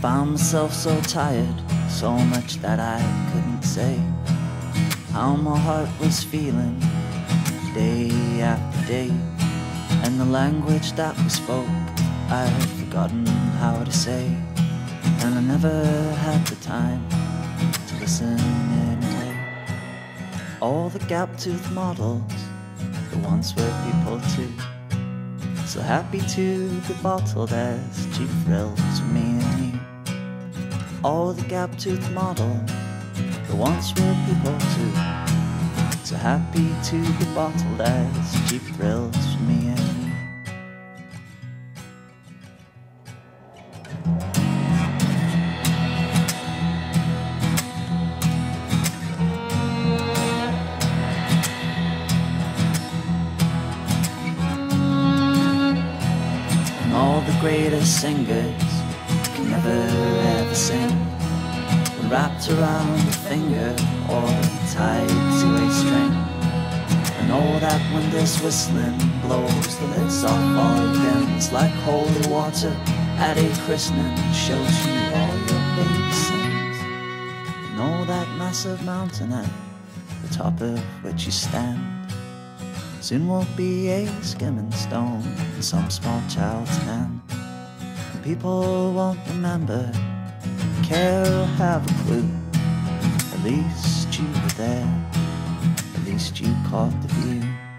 found myself so tired, so much that I couldn't say how my heart was feeling day after day. And the language that we spoke, I had forgotten how to say. And I never had the time to listen anyway. All the gap tooth models, the ones where people too. So happy to be bottled as cheap thrills for me All the gap tooth models, the ones where people too. So happy to be bottled as cheap thrills for me and you. And all the greatest singers never ever sing wrapped around a finger or tied to a string. And all that when this whistling blows the lids off all fins like holy water at a christening shows you all your baby sins. Know that massive mountain at the top of which you stand soon won't be a skimming stone in some small child's hand. People won't remember, care or have a clue. At least you were there, at least you caught the view.